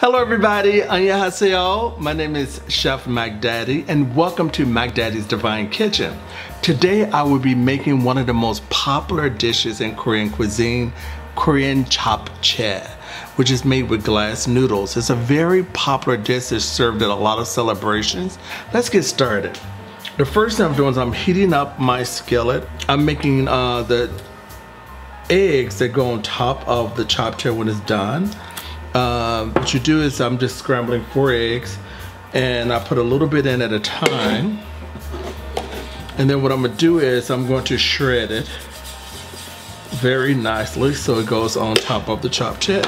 Hello everybody, annyeonghaseyo. My name is Chef Mack Daddy, and welcome to Mack Daddy's Divine Kitchen. Today I will be making one of the most popular dishes in Korean cuisine, Korean chop chae, which is made with glass noodles. It's a very popular dish that's served at a lot of celebrations. Let's get started. The first thing I'm doing is I'm heating up my skillet. I'm making uh, the eggs that go on top of the chapchae when it's done. Um, what you do is I'm just scrambling four eggs and I put a little bit in at a time. And then what I'm gonna do is I'm going to shred it very nicely so it goes on top of the japchae.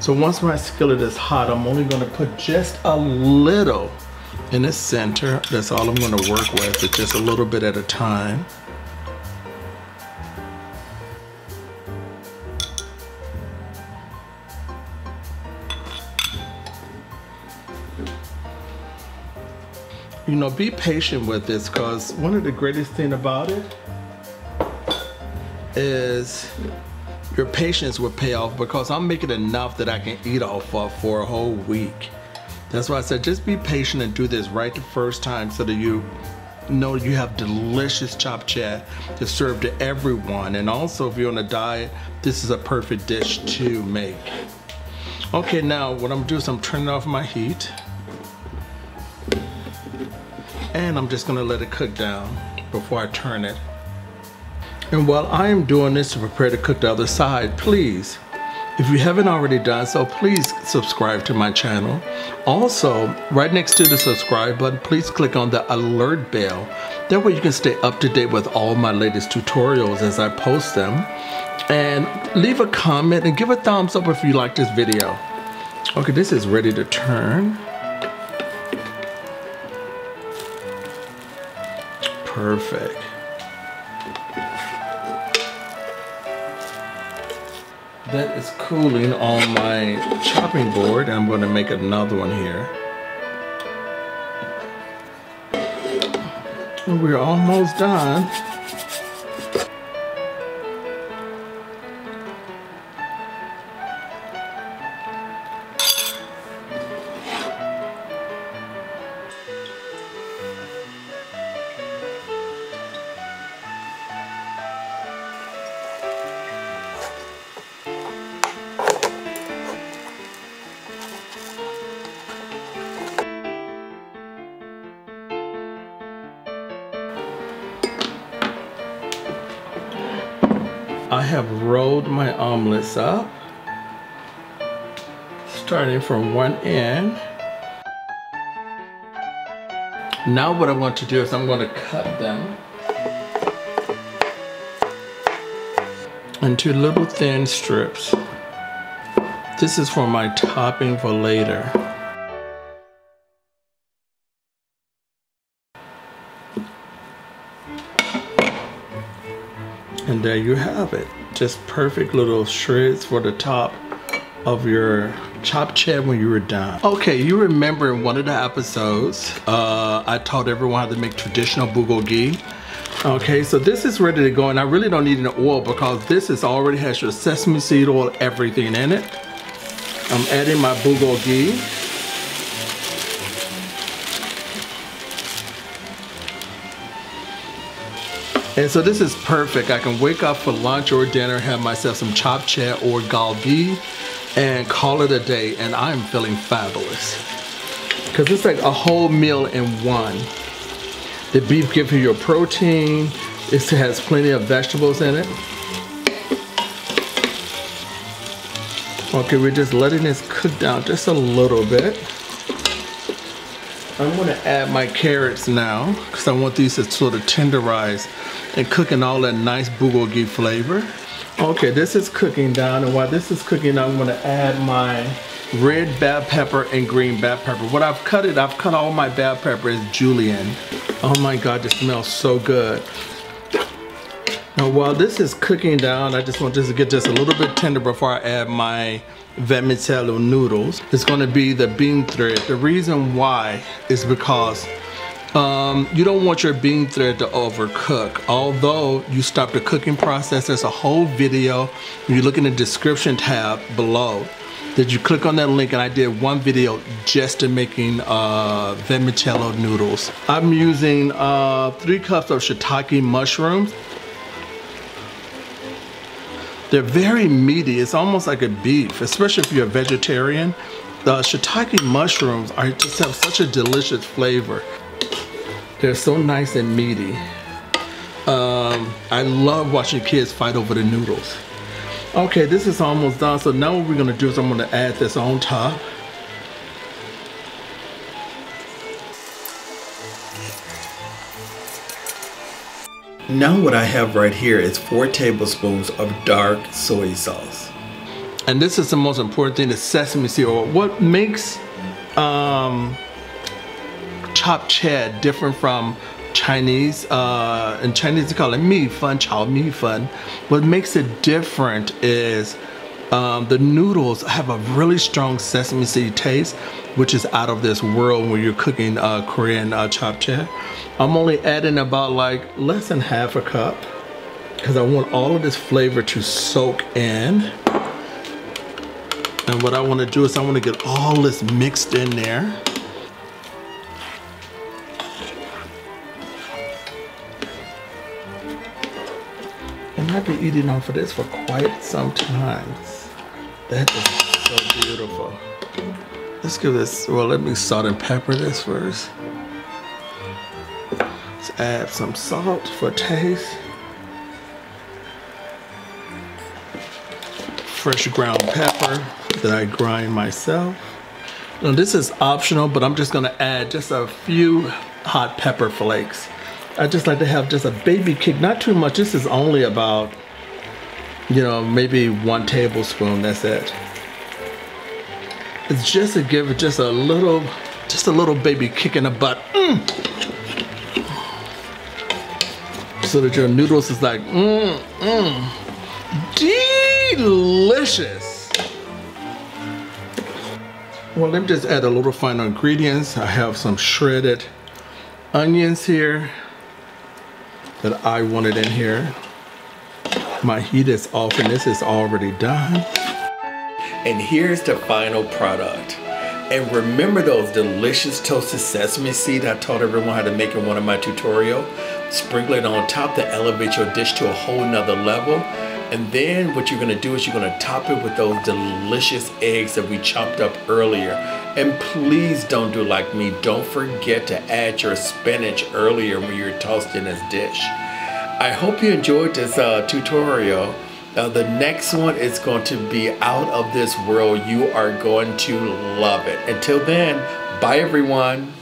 So once my skillet is hot, I'm only gonna put just a little in the center. That's all I'm gonna work with, just a little bit at a time. You know, be patient with this because one of the greatest thing about it is your patience will pay off because I'm making enough that I can eat off of for a whole week. That's why I said just be patient and do this right the first time so that you know you have delicious japchae to serve to everyone. And also if you're on a diet, this is a perfect dish to make. Okay, now what I'm gonna do is I'm turning off my heat and I'm just gonna let it cook down before I turn it. And while I am doing this to prepare to cook the other side, please, if you haven't already done so, please subscribe to my channel. Also, right next to the subscribe button, please click on the alert bell. That way you can stay up to date with all my latest tutorials as I post them. And leave a comment and give a thumbs up if you like this video. Okay, this is ready to turn. Perfect. That is cooling on my chopping board. I'm going to make another one here. We're almost done. I have rolled my omelets up, starting from one end. Now what I want to do is I'm going to cut them into little thin strips. This is for my topping for later. And there you have it. Just perfect little shreds for the top of your chop japchae when you were done. Okay, you remember in one of the episodes, uh, I taught everyone how to make traditional bulgogi. Okay, so this is ready to go and I really don't need an oil because this is already has your sesame seed oil, everything in it. I'm adding my bulgogi. And so this is perfect. I can wake up for lunch or dinner, have myself some japchae or galbi, and call it a day, and I'm feeling fabulous. Because it's like a whole meal in one. The beef gives you your protein. It has plenty of vegetables in it. Okay, we're just letting this cook down just a little bit. I'm gonna add my carrots now because I want these to sort of tenderize and cook in all that nice bulgogi flavor. Okay, this is cooking down and while this is cooking, I'm gonna add my red bell pepper and green bell pepper. What I've cut it, I've cut all my bell pepper as julienne. Oh my God, this smells so good. Now while this is cooking down, I just want this to get just a little bit tender before I add my vermicelli noodles. It's gonna be the bean thread. The reason why is because um, you don't want your bean thread to overcook. Although you stop the cooking process, there's a whole video. You look in the description tab below that you click on that link and I did one video just to making uh, vermicelli noodles. I'm using uh, three cups of shiitake mushrooms. They're very meaty. It's almost like a beef, especially if you're a vegetarian. The shiitake mushrooms are just have such a delicious flavor. They're so nice and meaty. Um, I love watching kids fight over the noodles. Okay, this is almost done. So now what we're gonna do is I'm gonna add this on top. Now what I have right here is four tablespoons of dark soy sauce. And this is the most important thing, the sesame seed oil. What makes um, chapchae different from Chinese, uh, in Chinese they call it mi fan, chao mi fan. What makes it different is um, the noodles have a really strong sesame seed taste, which is out of this world when you're cooking uh, Korean uh, japchae. I'm only adding about like less than half a cup because I want all of this flavor to soak in. And what I want to do is I want to get all this mixed in there. I've been eating off of this for quite some time. That is so beautiful. Let's give this, well, let me salt and pepper this first. Let's add some salt for taste. Fresh ground pepper that I grind myself. Now this is optional, but I'm just gonna add just a few hot pepper flakes. I just like to have just a baby kick, not too much. This is only about, you know, maybe one tablespoon, that's it. It's just to give it just a little, just a little baby kick in the butt. Mm. So that your noodles is like, mmm, mmm, delicious. Well, let me just add a little final ingredients. I have some shredded onions here that I wanted in here. My heat is off and this is already done. And here's the final product. And remember those delicious toasted sesame seed I taught everyone how to make in one of my tutorials? Sprinkle it on top to elevate your dish to a whole nother level. And then what you're gonna do is you're gonna top it with those delicious eggs that we chopped up earlier. And please don't do like me. Don't forget to add your spinach earlier when you're toasting this dish. I hope you enjoyed this uh, tutorial. Uh, the next one is going to be out of this world. You are going to love it. Until then, bye everyone.